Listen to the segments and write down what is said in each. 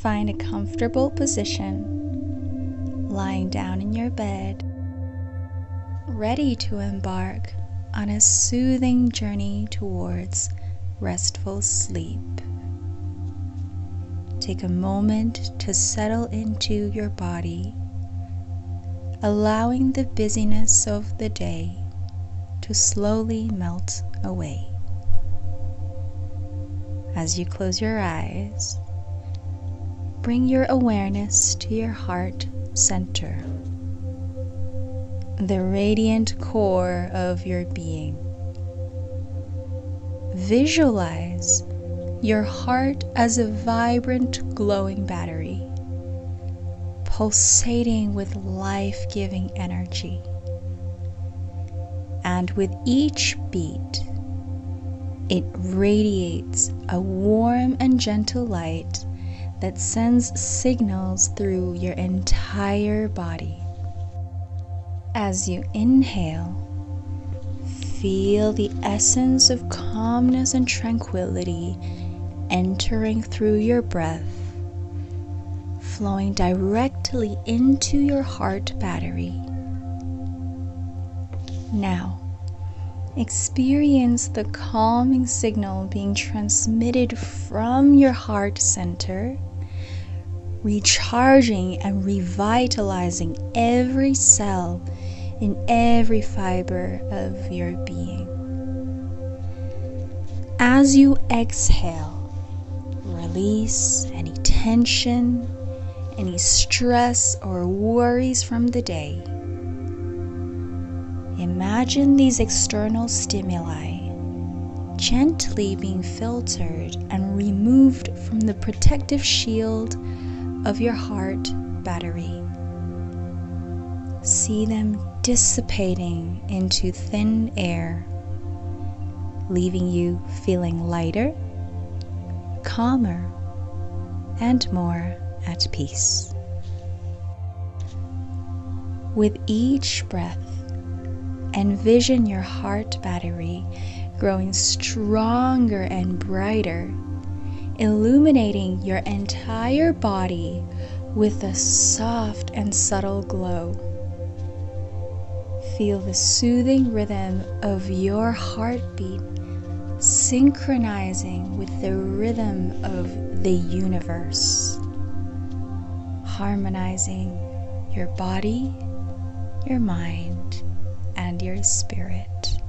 Find a comfortable position, lying down in your bed, ready to embark on a soothing journey towards restful sleep. Take a moment to settle into your body, allowing the busyness of the day to slowly melt away. As you close your eyes, bring your awareness to your heart center, the radiant core of your being. Visualize your heart as a vibrant, glowing battery, pulsating with life giving energy. And with each beat, it radiates a warm and gentle light that sends signals through your entire body. As you inhale, feel the essence of calmness and tranquility entering through your breath, flowing directly into your heart battery. Now, experience the calming signal being transmitted from your heart center recharging and revitalizing every cell in every fiber of your being. As you exhale, release any tension, any stress or worries from the day. Imagine these external stimuli gently being filtered and removed from the protective shield of your heart battery. See them dissipating into thin air, leaving you feeling lighter, calmer, and more at peace. With each breath, envision your heart battery growing stronger and brighter illuminating your entire body with a soft and subtle glow. Feel the soothing rhythm of your heartbeat synchronizing with the rhythm of the universe, harmonizing your body, your mind, and your spirit.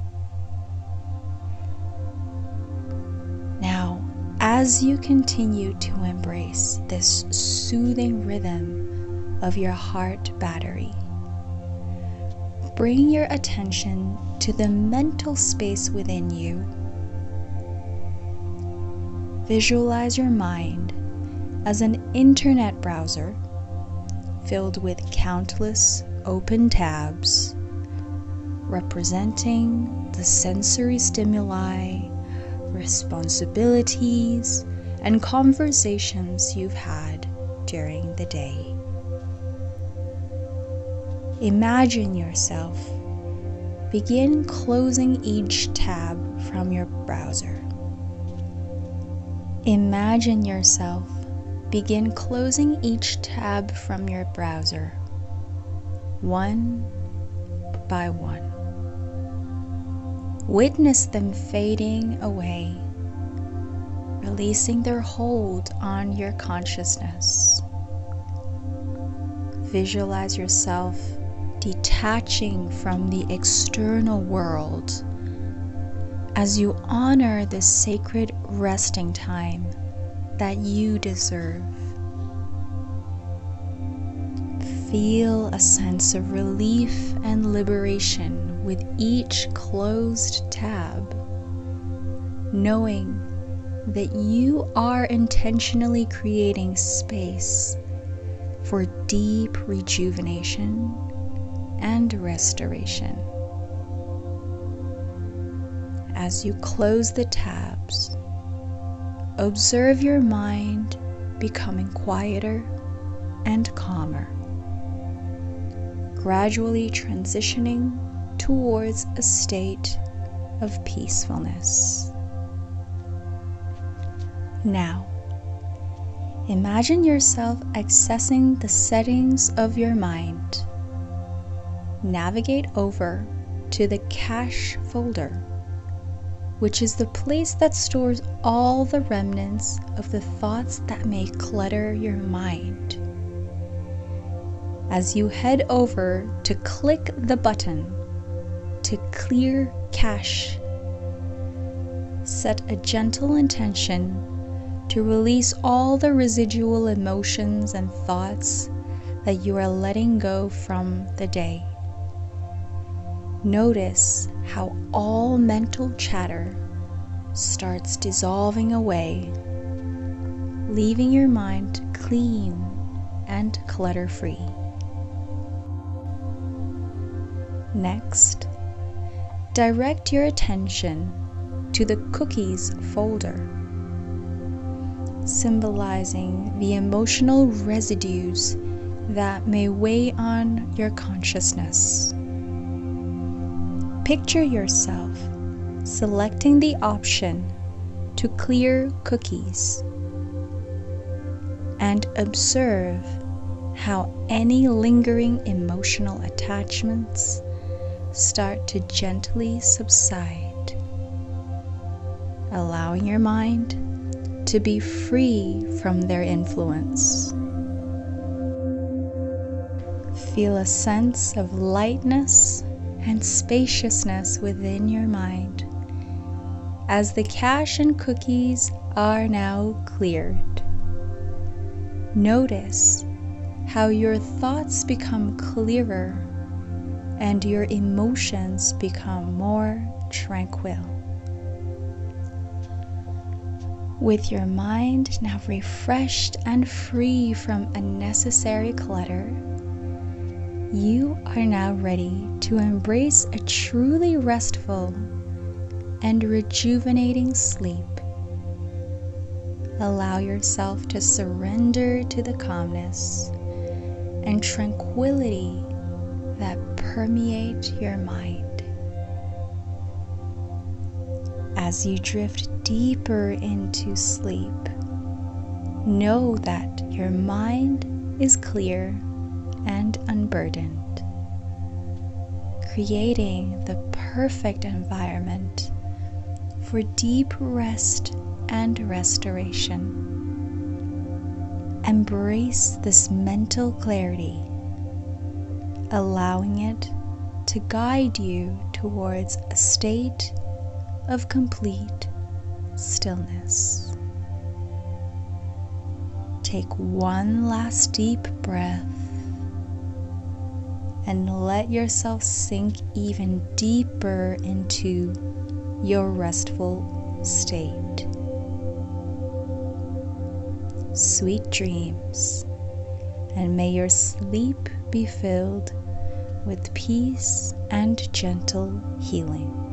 As you continue to embrace this soothing rhythm of your heart battery, bring your attention to the mental space within you. Visualize your mind as an internet browser filled with countless open tabs representing the sensory stimuli responsibilities, and conversations you've had during the day. Imagine yourself begin closing each tab from your browser. Imagine yourself begin closing each tab from your browser, one by one. Witness them fading away, releasing their hold on your consciousness. Visualize yourself detaching from the external world as you honor the sacred resting time that you deserve. Feel a sense of relief and liberation with each closed tab, knowing that you are intentionally creating space for deep rejuvenation and restoration. As you close the tabs, observe your mind becoming quieter and calmer, gradually transitioning towards a state of peacefulness. Now, Imagine yourself accessing the settings of your mind. Navigate over to the cache folder, which is the place that stores all the remnants of the thoughts that may clutter your mind. As you head over to click the button to clear cache, set a gentle intention to release all the residual emotions and thoughts that you are letting go from the day. Notice how all mental chatter starts dissolving away, leaving your mind clean and clutter free. Next, direct your attention to the cookies folder, symbolizing the emotional residues that may weigh on your consciousness. Picture yourself selecting the option to clear cookies and observe how any lingering emotional attachments start to gently subside, allowing your mind to be free from their influence. Feel a sense of lightness and spaciousness within your mind as the cache and cookies are now cleared. Notice how your thoughts become clearer and your emotions become more tranquil. With your mind now refreshed and free from unnecessary clutter, you are now ready to embrace a truly restful and rejuvenating sleep. Allow yourself to surrender to the calmness and tranquility that permeate your mind. As you drift deeper into sleep, know that your mind is clear and unburdened, creating the perfect environment for deep rest and restoration. Embrace this mental clarity, allowing it to guide you towards a state of complete stillness. Take one last deep breath and let yourself sink even deeper into your restful state. Sweet dreams, and may your sleep be filled with peace and gentle healing.